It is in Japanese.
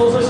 手正式进入